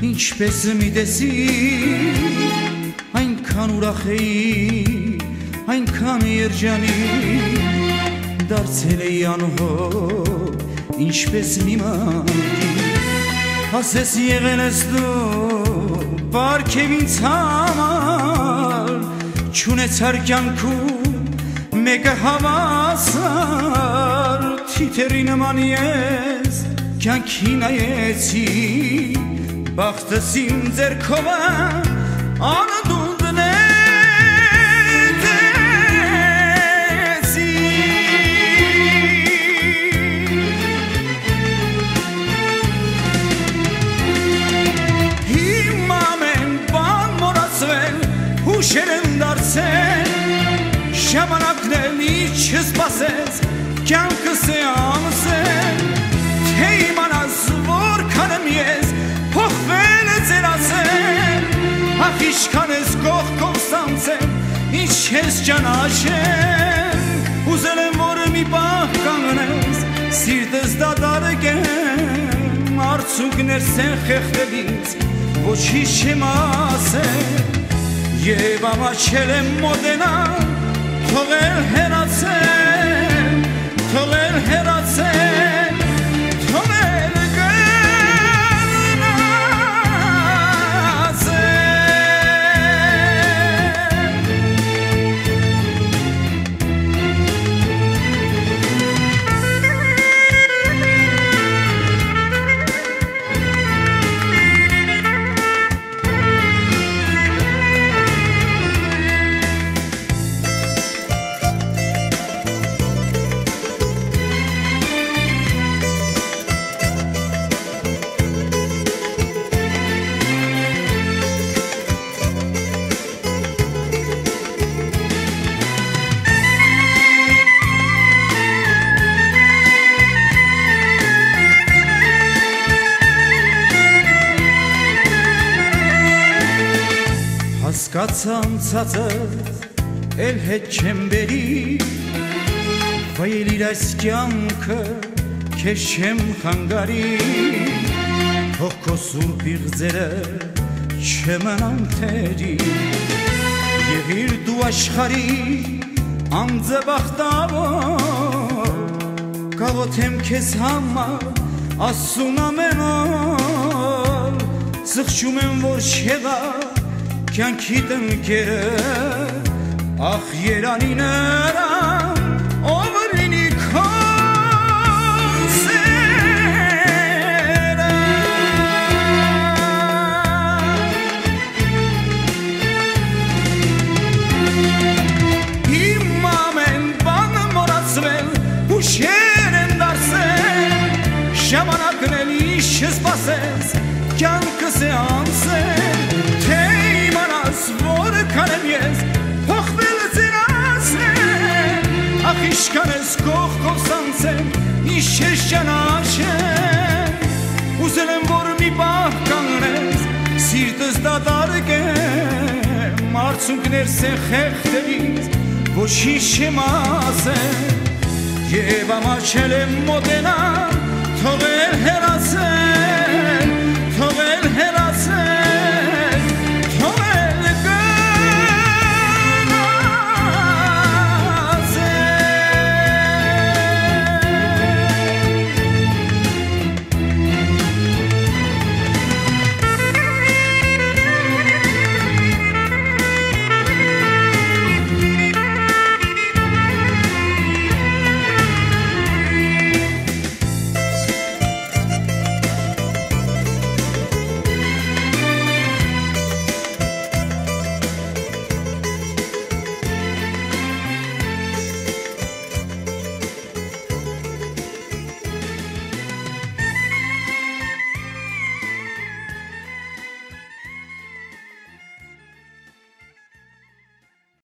ինչպես մի տեսի այնքան ուրախ էի այնքան երջանի դարձել էի անհոր ինչպես մի մանկի ասես եղել ես դու պարգև ինձ համար չունեցար կյանքում մեկը հավասար թիթերի նման ես կյանքի նայեցի բախտս իմ ձերքով անադունդն է Հիմա ամեն բան մորացվել, հուշեր են դարձել, ժամանակն էլ իչ չսպասեց, կյանքս է ամսել, իշքան ես կողքով սանցել, ինչ ես ճանաչել, ուզել եմ որ մի պահ կանգնես, սիրտս դադարգեմ, արցունքներ սեն խեղդելից, ոչի չեմ ասել, Եվ ամաչել եմ մոտենալ, Հասկացամ ցածր, էլ հետ չեմ բերի, վայելիր այս կյանքը, քեզ չեմ խանգարի, թող քո սուրբ իղձերը չմնան թերի, եղիր դու աշխարի անձը բախտավոր, կաղոթեմ քեզ համար, ասում ամեն օր, Սխչում եմ որ չեղա կյանքի տնկերը ախ երանի նրան ով լինի քո սերը Իմ ամեն բանը մորացվել ուշեր են դարսել ժամանակն էլ ինչ չսպասես կյանքս է անցել իմանաս որքան եմ ես փոխվել ծերասել ախ իշքան ես կողքով սանցել ինչ ես ճանաչել ուզել եմ որ մի պահ կանգնես սիրտս դադարգեմ արցունքներ սեն խեղդելից ոչինչ չեմ ասել Եվ ամաչել եմ մոտենալ, թողել հերացել